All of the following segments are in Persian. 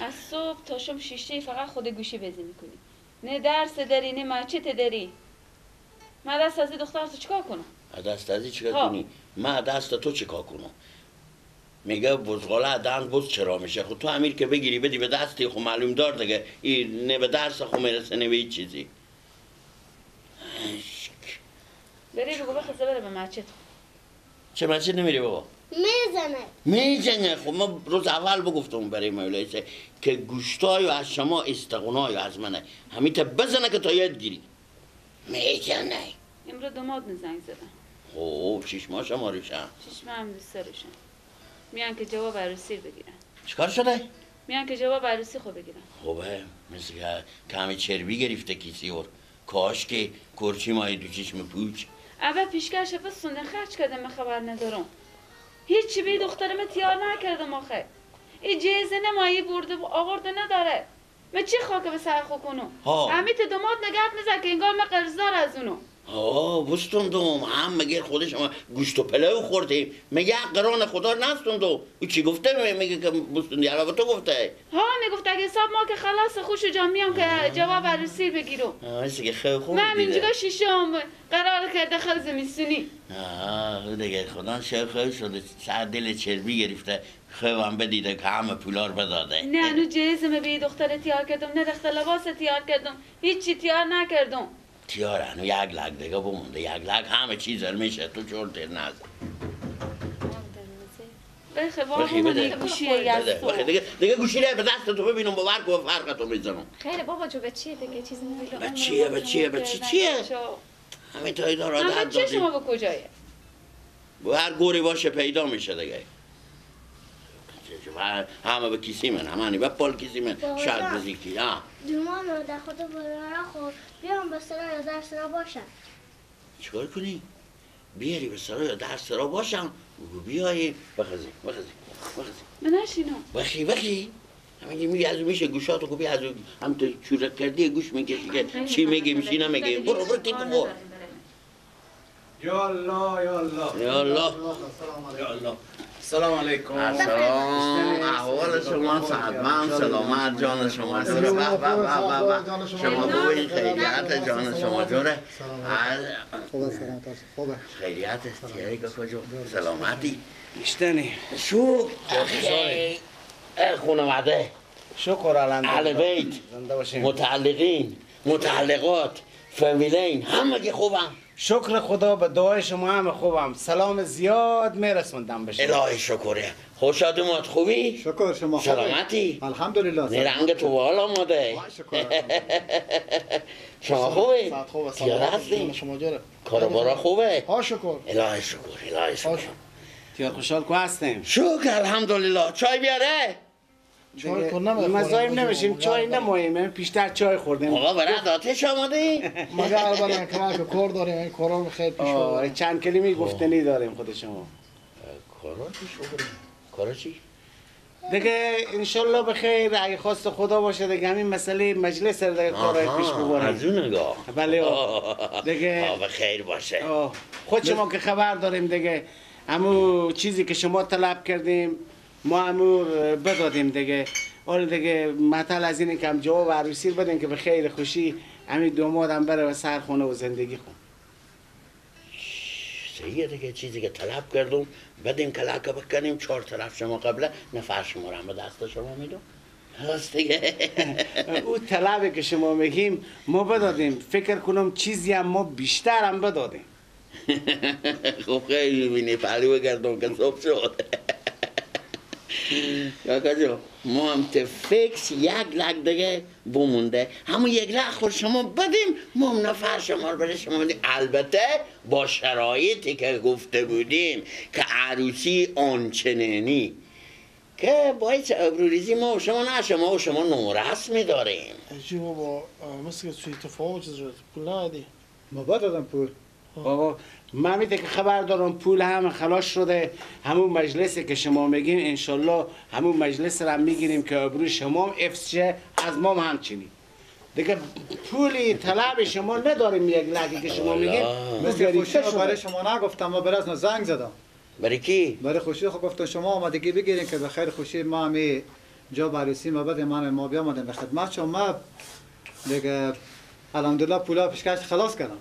از صبح تا شب شیشه فقط خود گوشی بزی می‌کنی. نه درس داری نه مچت داری. من دست از دختر تو چیکار کنم؟ دست از چیکار. کنی؟ من دست تو چیکار کنم؟ میگه بزغاله دند بز چرا میشه؟ خب تو امیر که بگیری بدی به دستی خب معلوم دار دیگه. این نه به درس خب می‌رسه نه به هیچ چیزی. بری بگو بخواسته بره به مچت. چه مسجد نمیری بابا؟ می‌زنه. می‌زنه خب ما روز اول بگفتم برای مولای سه که گوشتای از شما استغنای از منه. همین تا بزنه که تا یاد گیری. می‌زنه امروز دو ماه زنگ زدم خب چشما شما روشن چشم هم دوست میان که جواب عروسی رو بگیرن. چیکار شده؟ میان که جواب عروسی خو بگیرن. خوبه. مثل که کمی چربی گرفته کسی اور کاش که کرچی مای دو چشم پوچ. اول پیشکش بسونده خرج کردم من خبر ندارم. هیچی به دخترم تیار نکردم آخه. این جیزه نمایی برده و آورده نداره. من چی خاک به سر خو کنم ها. همیت دماد نگرد نزد که انگار من قرضدار از اونو. آه بستندم هم مگه خودش ما گوشت و پلو خوردیم میگه قرآن خدا نستندو او چی گفته؟ میگه که بستندی علاوه تو گفته؟ ها می‌گفت اگه حساب ما که خلاص خوش و جان میام که جواب عروسی بگیرم. آه که خیلی خوب من اینجا شیشم قرار کرده خیلی زمستونی آه دیگه خدا شیخ خیلی شده. سر دل چربی گرفته. خیلی هم بدیده که همه پولار بداده. نه نو جیزم به دختر تیار کردم نه دخت لباس تیار کردم. هیچی تیار نکردم. تیار هنو یک لگ دیگه بمونده. یک لگ همه چیز میشه. تو چورت نزد بخه بخی بده. بخی دیگه دیگه گوشی رو به دست تو ببینم با ورک و فرقتو می‌زنم خیلی بابا جو به چیه دیگه؟ چیزی نمیگم به چیه به چیه به چی؟ چیه؟ همین تا ایدار اما عادت چه دادی. شما به کجایه هر گوری باشه پیدا میشه دیگه. همه به کیسی من همه به پال کیسی من. شاید بزیکی ها دومان در خود برارا خود بیام به سرا یا در سرا باشم چیکار کنی بیاری به سرا یا در سرا باشم بگو بیایی بخزی بخزی بخزی من نشینم بخی بخی همینگه میگه از میشه گوشاتو کو بیا از هم تو چورت کردی گوش می‌کشی که چی میگیم چی نمیگیم برو برو تیپ برو یا الله یا الله یا الله یا الله سلام علیکم. سلام احوال شما صحتمند سلامت. جان شما جوره به به به به شما خوبی خیریت جان شما جوره خوبه سلامت خوبه. خیریت کفا جو سلامتی. اشتنی شو خانواده. شکر الان اهل بیت. متعلقین متعلقات فامیلین همه که خوبم شکر خدا به دعای شما هم خوبم. سلام زیاد میرسوندم به شما. الهی شکره خوش آدمات خوبی؟ شکر شما خوبه سلامتی؟ الحمدلله رنگ تو بال آماده. شکر شما خوبی؟ تیاره سلامت هستی؟ شما جوره کارو خوبه؟ ها شکر. الهی شکر الهی شکر. تیار خوشحال کو هستیم؟ شکر الحمدلله. چای بیاره؟ چای. مزاحم نمیشیم چای نماییم پیشتر چای خوردیم آقا برات آتش آماده؟ مگر اولا کمک کار داریم این کارا رو خیلی پیش بردیم چند کلمه گفتنی داریم خود شما کارا چی؟ کارا چی؟ دیگه انشالله به خیر اگه خواست خدا باشه دیگه همین مسئله مجلس رو دیگه کارهای پیش ببریم از اون نگاه بله. آه. دیگه- به خیر باشه آه، خود شما که خبر داریم دیگه همو چیزی که شما طلب کردیم ما امور بدادیم دیگه. حالا دیگه مطل از اینه که هم جواب عروسی رو بدیم که به خیر خوشی همین دوماد هم بره و سر خونه و زندگی خون. صحیحه دیگه چیزی که طلب کردم. بدیم کلکه بکنیم چهار طرف شما قبله. نفر شما رو به دست شما میدم. هست دیگه. او طلبی که شما میگیم ما بدادیم. فکر کنم چیزی هم ما بیشتر هم بدادیم. خب خیلی بینی پلو گردم که صبح شد. کاکا جو ما هم فکس یک لک دیگه بمونده. همون یک لک خود شما بدیم ما هم نفر شما رو بده شما بدیم. البته با شرایطی که گفته بودیم که عروسی آنچنینی که باید ابروریزی ما و شما نه شما و شما نورسمی داریم چی بابا مثل که توی اتفاق چیز شد پول ندی ما دادم پول. بابا من میده که خبر دارم پول هم خلاص شده همون مجلسی که شما میگین انشالله همون مجلس رو هم می‌گیریم که ابروی شما هم از ما هم همچنین دیگه پولی طلب شما نداریم یک لگی که شما میگین والا. مثل خوشی. برای شما نگفتم ما برای از زنگ زدم برای کی؟ برای خوشی خود گفتم شما آمادگی بگیرین که به خیر خوشی ما همی جا بررسی ما بده من ما بیامدیم به خدمت شما ما دیگه الحمدلله پولا پیشکش خلاص کردم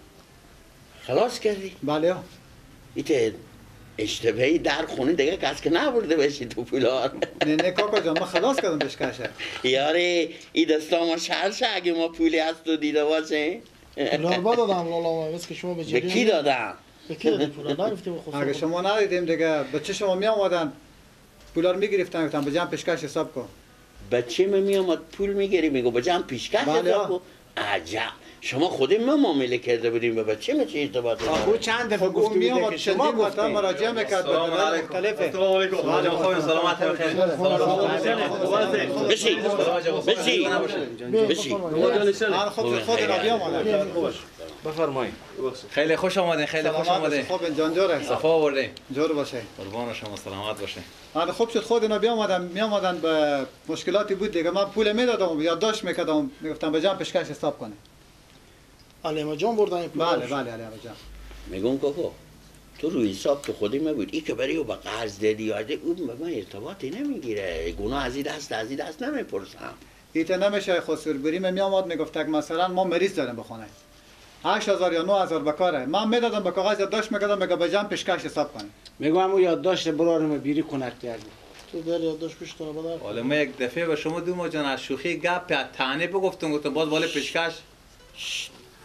خلاص کردی؟ بله. ایت اشتباهی در خونه دیگه کس که نبرده بشی تو پولار. نه نه کاکا جان ما خلاص کردم پیشکشه یاره ای دستا ما شرشه اگه ما پولی از تو دیده باشه. پولار با دادم لالا ما مثل که شما به به کی دادم؟ به کی دادی پولا اگه شما ندیدیم دیگه به چه شما می آمدن پولا رو می‌گرفتن گفتن به جمع پیشکش حساب کن. بچه من میامد پول می‌گیری میگو بجام پیشکش بله. حساب کن. عجب. شما خودی ما معامله کرده بودیم به بچه من چه ارتباط او داره چند دفعه خب گفته می بوده که شما گفتین مراجعه می‌کرد به سلام علیکم. مختلفه السلام علیکم سلامت بخیر بشی بشی بشی خود خود را بیامدن بفرمایید خیلی خوش آمدین خیلی خوش آمدین خوب جان جوره صفا آوردین جور باشه قربان شما سلامت باشه من خوب شد خود اینا بیامدن میامدن به مشکلاتی بود دیگه من پول می‌دادم یادداشت می‌کردم می‌گفتم به جان پیشکش حساب کنه علیما جان بردن این بله بله علی جان. میگم کوکو تو روی حساب تو خودی مبود ای که برای او به قرض دادی اون به من ارتباطی نمی‌گیره. گناه از این دست از این دست نمی‌پرسم. ایت نمیشه خسر بریم میامد می‌گفت که مثلا ما مریض داریم بخونه 8000 یا 9000 بکاره من می‌دادم به کاغذ یادداشت می‌کردم میگه به جان پیشکش حساب کنه. میگم او یادداشت برارم بیری کنک کردی تو در یادداشت پیش تا بدر حالا ما یک دفعه به شما دو جان از شوخی گپ یا تانه بگفتم گفتم باز بالا پیشکش.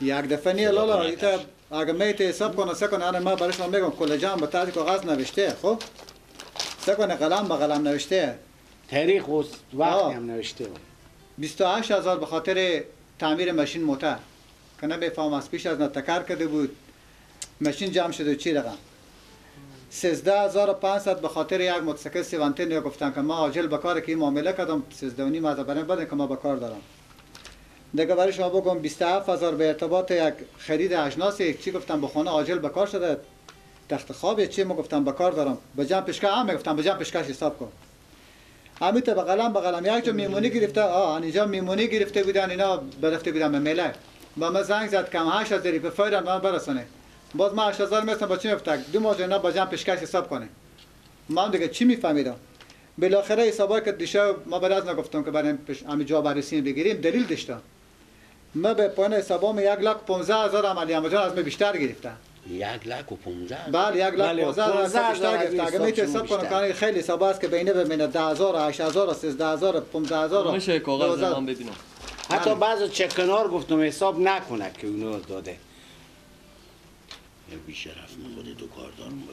یک دفعه نیه لالا ایت اگه میت حساب کنه سه کنه انا ما برش من میگم کل جان به تحت کاغذ نوشته خب سه کنه قلم به قلم نوشته. تاریخ و وقتی آه. هم نوشته. بود 28000 به خاطر تعمیر ماشین موتر. که نمیفهم از پیش از نتکر کرده بود. ماشین جمع شده چی رقم؟ 13500 به خاطر یک موتورسیکل سیوانتین یا گفتن که ما عاجل به کار که این معامله کردم. 13 و نیم از برای بدن که ما به کار دارم. دیگه برای شما بگم 27000 به ارتباط یک خرید اجناس یک چی گفتم به خانه عاجل به کار شده. تخت خواب چی ما گفتم به کار دارم. به جمع پیشکش هم گفتم. به جمع پیشکش حساب کن. همیت به قلم به قلم. یک جا میمونی گرفته. آه اینجا میمونی گرفته بودن اینا برفته بودن به میله. با من زنگ زد کم 8000 به فورا من برسونه. باز من 8000 مثلا با چی میفتک دو ماه اینا با جمع پیشکش حساب کنه. من دیگه چی میفهمیدم؟ بالاخره حسابا که دیشب ما بعد نگفتم که برای پیش همین جا بررسی بگیریم دلیل داشتم. ما به پایان حسابام یک لک 15 هزار عملی جان از من بیشتر گرفتن یک لک و پونزه بله یک لک بله، 15 هزار 15 بیشتر هزار از گرفت اگه می‌تونی حساب کنم. که خیلی حساب است که بینه ببینه 10000 8000 13000 15000 میشه کاغذ من ببینم حتی بعض چکنار گفتم حساب نکنه که اونو داده. یه بیشرف من خود تو کار دارم با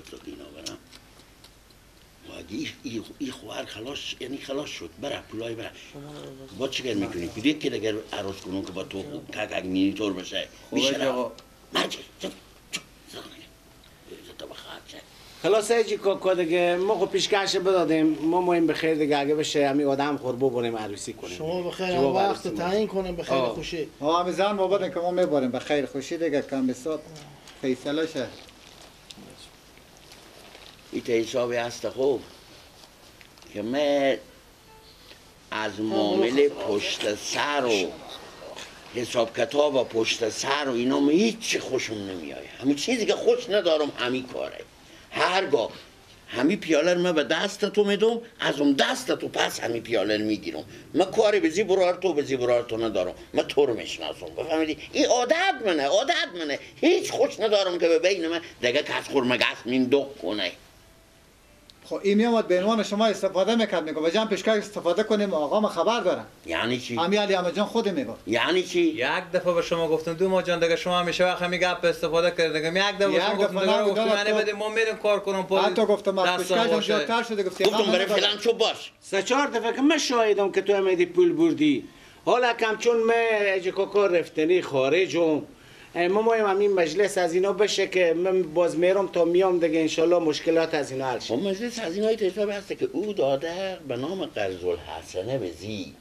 اگه ای- ای- خوار خلاص یعنی خلاص شد. بره پولای بره با چه کار می‌کنی بدید که دیگر عروض کنون که با تو کک اگه مینی طور بشه آقا. مرچه خلاص ایجی کاکا دیگه ما خب پیشکش بدادیم. ما مهم به خیر دیگه اگه بشه همین آدم خور ببریم عروسی کنیم. شما به خیر وقت. تعیین کنیم به خیر. خوشی. ها زن ما بدن که ما میباریم به خیر خوشی دیگه. کم حساب فیصله شه. این حسابی هست خوب. که من از معامله پشت سر و حساب کتاب و پشت سر و اینا من هیچ خوشم نمیآید همین چیزی که خوش ندارم همین کاره. هرگاه همی پیاله رو من به دست تو میدم از اون دست تو پس همی پیاله رو می‌گیرم. من کاری به زی برار تو به زی برار تو ندارم. من تو رو می‌شناسم. بفهمیدی؟ این عادت منه عادت منه. هیچ خوش ندارم که به بین من. دیگه کس خورمگست مین دق کنه. خب این میامد به عنوان شما استفاده می‌کرد میگه به جمع پیشکش استفاده کنیم آقا ما خبر دارم یعنی چی؟ امی علی احمد جان خود میگه یعنی چی؟ یک دفعه به شما گفتم دو ماه جان دیگه شما همیشه وقت همین گپ استفاده کردید یک دفعه به شما گفتم دیگه گفتم جان، تو- بده ما میریم کار کنم پول حتی گفتم پیشکش باشه. زیادتر شده گفتی گفتم غم برای. فلان چوب باش سه چهار دفعه که من شاهدم که تو امیدی پول بردی حالا کم چون من ایجی کاکا رفتنی خارجم ما مایم همین مجلس از اینا بشه که من باز میرم تا میام دیگه انشالله مشکلات از اینا حل شه. خب مجلس از این های حساب هسته که او داده به نام قرض الحسنه به زی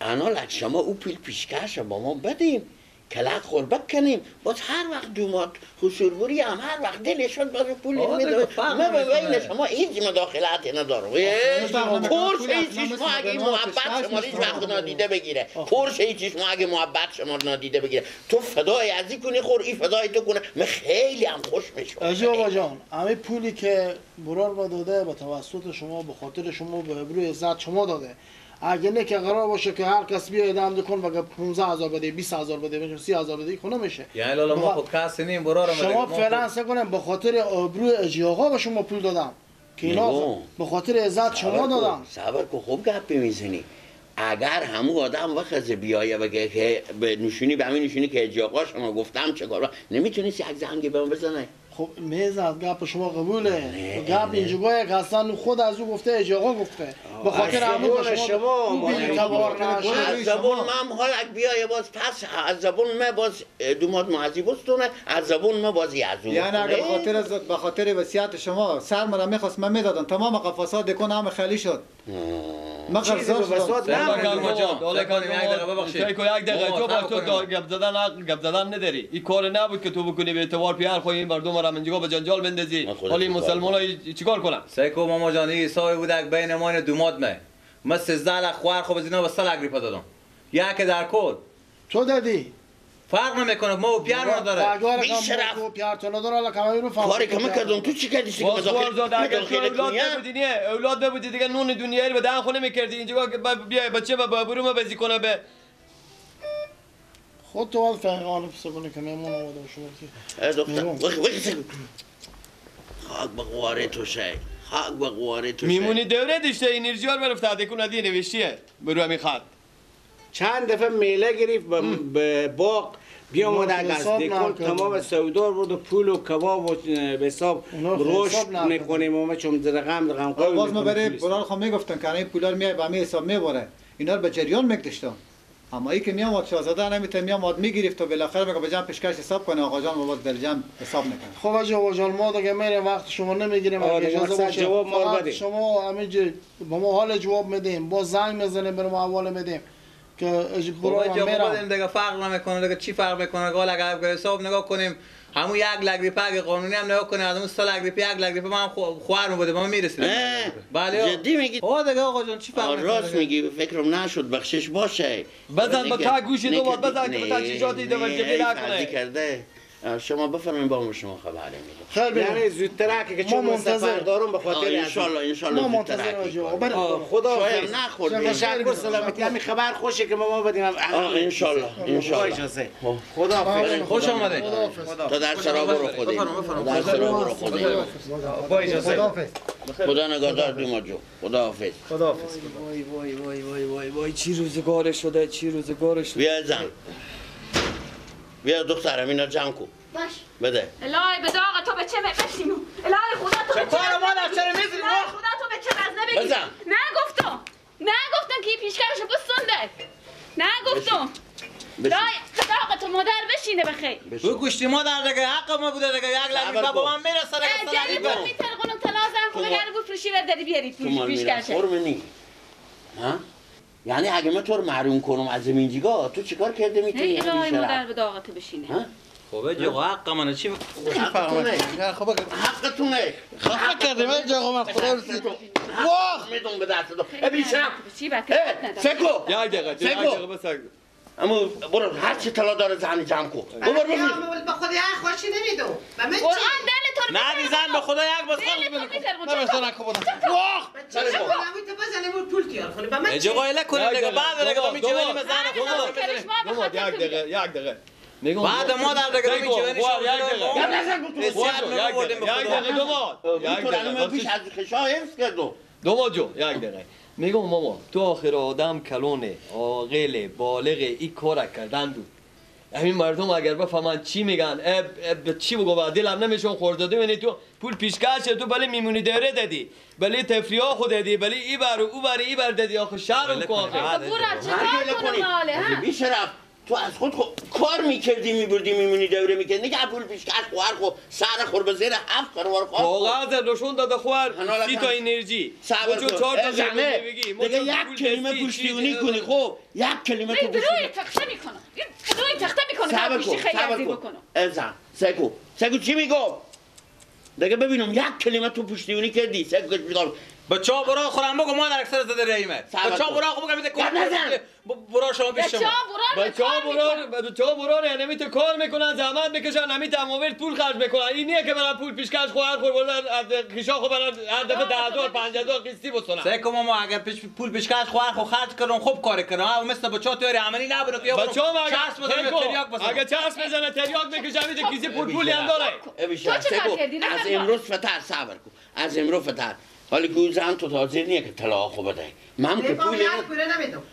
انا شما او پیل پیشکش با ما بدیم کلک خور بکنیم باز هر وقت دومات حسوربوری هم هر وقت دلشون باز پول میده. من به. بین شما هیچ مداخلاتی ندارم. پول هیچ. شما اگه محبت شما هیچ. وقت نادیده بگیره. پرس هیچ شما اگه محبت شما نادیده بگیره. تو فدای ازی کنی خور این فدای تو کنه. من خیلی هم خوش میشم. اجی بابا جان همه پولی که برار را داده به توسط شما به خاطر شما به ابروی عزت شما داده. اگه نه که قرار باشه که هر کس بیاد دم کن بگه 15 هزار بده 20 هزار بده 30 هزار بده خونه میشه یعنی لالا ما خود کسی نیم برا رو شما فعلا سه کنم به خاطر آبروی اجی آقا به شما پول دادم. که اینا. به خاطر عزت شما دادم. صبر کن خوب گپ می‌زنی. اگر همون آدم وقت از بیایه بگه که به نشونی به همین نشونی که اجاقا شما گفتم چه کار نمیتونیست یک زنگی به من بزنه خب می‌زد گپ شما قبوله. گپ. اینجا که اصلا خود از او گفته اجی آقا گفته به خاطر همون شما. از زبون من حال اگه بیایه باز پس از زبون ما باز دومات معذی بستونه. از زبون ما باز یعزو یعنی اگر به. خاطر از به خاطر وصیت شما سر مرا می‌خواست من می‌دادم. تمام قفاسات دکون همه خالی شد. من کن یک دقیقه ببخشید. یک تو صبر با تو. دا- گپ زدن عقل- گپ زدن نداری. این کار نبود که تو بکنی به اعتبار پیار خواهی این مردم را منجگا به جنجال بندازی. حالی چیکار مسلمان ها چیکار کنن؟ سیکو ماما جان این حسابی بودک بین ما و دوماد مه. من سیزده لخ خوار خوب از اینا به سل اگریپا دادم. یک در کل. تو دادی؟ فرق نمی‌کنه ما و پیار نداره اگر بی‌شرف. تو پیار تو نداره الان کمایی رو فهم کاری که من کردم تو چی کردی که خوار زاده اگر تو اولاد؟ نبودی نبودی دیگه نون دنیایی رو به دهن خونه می‌کردی اینجا که ب- بیای بچه به بابرو ما بزی کنه به خود تو باید فهمان پسه کنی که میمون آمده شما که میمون. وقت وقت. خاک به قواره تو شای خاک به قواره تو شای. میمونی دوره داشته انرژی ها رو برفته دکون ادی نوشتیه برو همین خط چند دفعه میله گرفت به- به باغ بیامد اونا از نکردن. تمام سودار بود و پول و کباب و به حساب رشد نکردن. می‌کنیم و ما چون رقم رقم قوی باز ما برای. بران خود می‌گفتن که این پولار میای به همین حساب می‌بره اینا رو به جریان میکشتم اما ای که میامد شاهزاده نمی‌تونه میامد می‌گرفت و بالاخره میگه به جمع پیشکش حساب کنه آقا جان ما در جمع حساب می‌کنه خب آجا آقا جان ما دیگه میریم وقت شما نمی‌گیریم دیگه اجازه جواب ما بدیم. شما همینجا با ما حال جواب میدیم با زنگ می‌زنیم بریم احوال میدیم که اج- برو بابا من جا میرم. بدیم دیگه فرق نمی‌کنه دیگه چی فرق می‌کنه؟ گال اگر به حساب نگاه کنیم همون یک لگریپه اگه قانونی هم نگاه کنیم از اون سال لگریپه یک لگریپه ما هم خو- خوار میبوده ما می‌رسید اه، بله. جدی میگی؟ آه دیگه آقا جان چی فرق راست دیگه؟ میگی فکرم نشد بخشش باشه. بزن با تا گوشی دو بار بزن که نه، بار جبی ای نکنه. کرده. شما بفرمایید با ما شما خبر میدم خیلی یعنی زودتر که ما چون من منتظر. سفر دارم به خاطر از انشالله انشالله ما زودتر منتظر حقیق آجا کنیم. بریم آه، خدا شاید حافظ. نخوردیم تشکر سلامتی. همین خبر خوشه که ما بدیم. آه انشالله انشالله. اجازه. خب. خدا حافظ. خوش آمده تا در سرا برو خودی در سرا برو خودی با اجازه. خدا نگهدار دیما جو خدا حافظ. وای وای وای وای وای وای چی روزگار شده چی روزگار شده. بیا زن. بیا دخترم اینا جمع کن. باش. بده. الهی به داغ تو به چه بشینو الهی خدا تو چه کار مادر؟ چرا؟ می‌زنی؟ الهی خدا تو به چه وزنه بگیری بزن. نگفتم نگفتم که این پیشکرشو بسونده نگفتم بشین. الهی به داغ تو مادر بشینه بخیر بگو گوشتی ما در دیگه حق ما بوده دیگه. یک لگریپه با من می‌رسه دیگه لگریپه تو میترقونم تلازم ما- اگر بود فروشی داری بیاری پیشکرشه فرم نی ها؟ یعنی اگه من تو رو محروم کنم از زمینجیگا تو چیکار کرده می‌تونی ای الهی مادر به داغ تو بشینه. ها؟ خب جو حق منه چی؟ حقتونه حقتونه. خفه کردیم ای جاقا من خدا رو سی- واه میدون به دست دو ای شب. چی اه سکو یک دقیقه سکو. اما برو هر چی طلا داره زنی جمع کن. ببر ببر به خود یک خوشی نمیدو. و من قرآن دل تو نه دیزن به خدا یک بس دل تو میترقون نمیشه نکن واه چه شما نمیتو بزنه بود پول تیار کنه و من اینجا قایله دیگه دقیقه. بعد با میچونیم دوبار. زن خدا یک دقیقه یک دقیقه. میگم بعد ما در یک دقیقه. خوار جو، یک دقیقه یک. دقیقه دوماد یک من دقیقه. پیش از خشا حفظ کردم دوماد جو یک دقیقه. میگم ماما تو آخر آدم کلونه عاقل بالغ این کار کردن بود. همین مردم اگر بفهمن چی میگن؟ اب اب چی بگو؟ با دلم نمیشون خورداده یعنی تو پول پیشکش تو بله میمونی دوره دادی. بله تفریح خود دادی. بله ای بر او بر ای بر دادی. آخه شرم کن. آخه بورا چه هرگله کار کنم حاله ها؟ بی شرف تو از خود خو... کار می‌کردی میبردی میمونی دوره می‌کردی. نگه پول پیشکش خوار خو سر خور به زیر هفت قروار خواه کاغذ نشون داده خوار. سی. تا انرژی. صبر کن. چهار تا بگی. دیگه یک کلمه پشتیونی کنی خب یک کلمه تو پشتیونی تخته می‌کنم بروی تخته می‌کنم صبر کن. صبر کن. ازم سگو. سگو چی میگو دیگه ببینم یک کلمه تو پشتیونی کردی. سگو کش با چا برا خورم؟ بگو ما در اکثر زده با چا کن. برا خب بگم میده نزن. برو شما پیش بچه شما ها بچه ها کار. بران بچه ها بران یعنی نمیت کار می‌کنن زحمت می‌کشن نمیت اماورد پول خرج می‌کنن این نیه که برن پول پیشکش خواهر خور بردن از خیشا خو برن هر دفعه پنج هزار قسطی بسنن سه که ما اگر پیش پول پیشکش خواهر خو خرج کردم خوب کار کردم اما مثل بچه ها توی عملی نبره که بچه ها چسب بزنم یا تریاک اگه بزنم اگه چسب بزنه تریاک می‌کشن میده کسی پول پولی هم داره. تو چه کار کردی؟ نه از امروز فتر صبر کن. از امروز فتر حالی که اون زن تو تازه نیه که طلاق خو بده. من که پول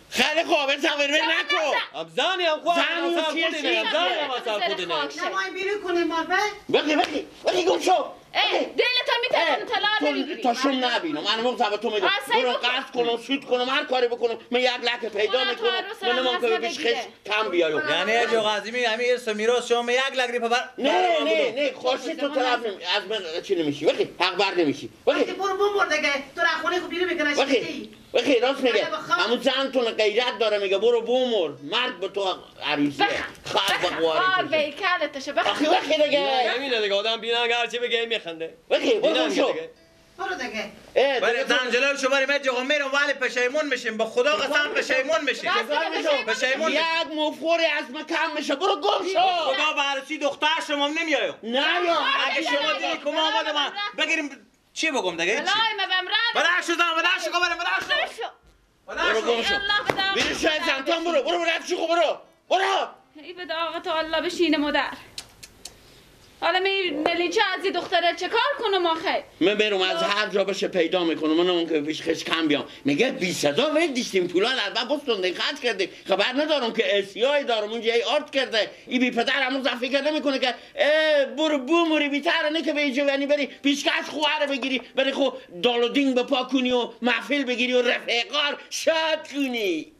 خیلی خوبه صبر نکن. هم زنی هم خواهر زنی هم سر چیه؟ خودینه هم؟ زنی هم سر خاک. نه. ما این بیرون کنیم مال به؟ بقی بقی بقی گم شو. ای دلتا می‌تونه طلا تو نمی‌گیری. تا شم نبینم. من مقصد به تو میگم برو. قصد کنم سود کنم هر کاری بکنم. من یک لک پیدا تو می‌کنم. من نمان که بگیره. خش کم بیایم یعنی یه جو قاسمی همین ارث و میراث شما یک ریپه بر نه نه نه خوشی تو طرف نمی از من چی نمیشی؟ وقتی حق بر نمیشی. وقتی برو بمور دیگه تو را خونه خوب وقتی شکلی وقتی راست میگه. همون زن تو غیرت داره میگه برو بومر مرد به تو عروسیه خواب آر بقواری بیکلتشه بخ آخی وقتی دیگه همینه دیگه. آدم بینن هرچی بگه؟ این میخنده وقتی برو شو. دیگه. برو دیگه. اه، ولی دیگه تو- زن جلو شما میرم. ولی پشیمون میشیم. به خدا قسم پشیمون میشیم. پشیمون میشیم. یک مفوری از من کم میشه. برو گم شو. خدا به عروسی دختر شما نمیایم نه یا. اگه شما دیدی که ما آمده من. بگیریم. چی بگم دیگه؟ چی بلند شو زن بلند شو برم بلند شو. برو شو. گم شو. بیرو شاید زنتان برو. برو رفت شو برو. برو. ای به داغ تو الله بشینه مادر. حالا می نلیچه از دختره چه کار کنم آخه؟ من برم از هر جا بشه پیدا می‌کنم. من اون که پیش خش کم بیام. میگه بی صدا وی دیشتیم. پولا در بعد بستونده خرج کرده. خبر ندارم که اسیای دارم. اونجا ای آرت کرده. ای بی پدر همون زفی کرده می‌کنه که اه، برو بوموری بیتر نه که به جوانی بری. پیشکش خوهر بگیری. بری خو دال و دینگ بپا کنی و محفل بگیری و رفیقار شاد کنی.